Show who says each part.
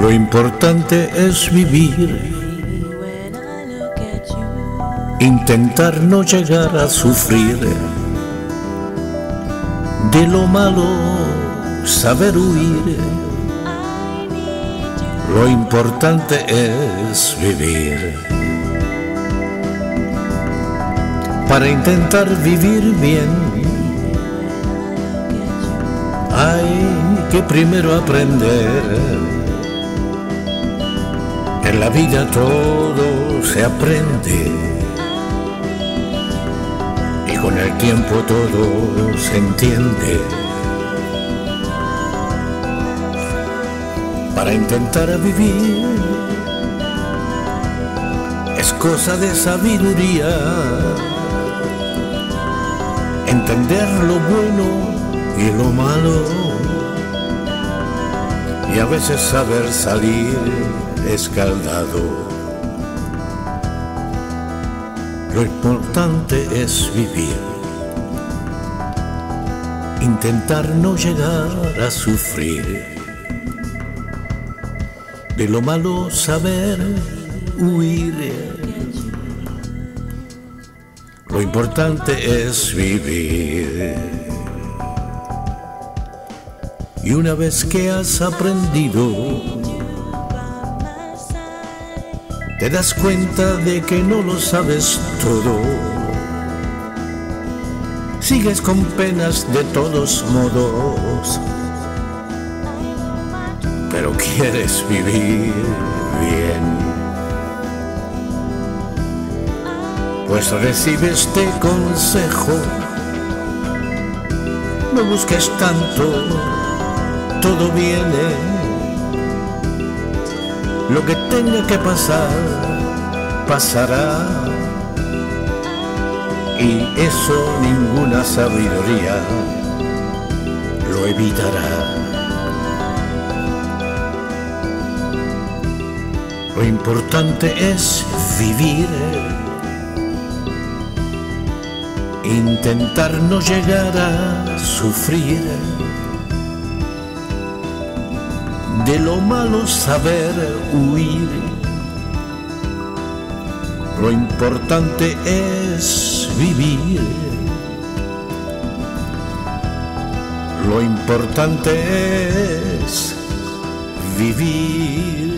Speaker 1: Lo importante es vivir, intentar no llegar a sufrir. De lo malo saber huir. Lo importante es vivir. Para intentar vivir bien, hay que primero aprender en la vida todo se aprende. Y con el tiempo todo se entiende. Para intentar vivir es cosa de sabiduría. Entender lo bueno y lo malo y a veces saber salir escaldado. Lo importante es vivir, intentar no llegar a sufrir. De lo malo saber huir. Lo importante es vivir. Y una vez que has aprendido te das cuenta de que no lo sabes todo. Sigues con penas de todos modos, pero quieres vivir bien. Pues recibe este consejo, no busques tanto, todo viene lo que tenga que pasar, pasará. Y eso ninguna sabiduría lo evitará. Lo importante es vivir, intentar no llegar a sufrir de lo malo saber huir. Lo importante es vivir. Lo importante es vivir.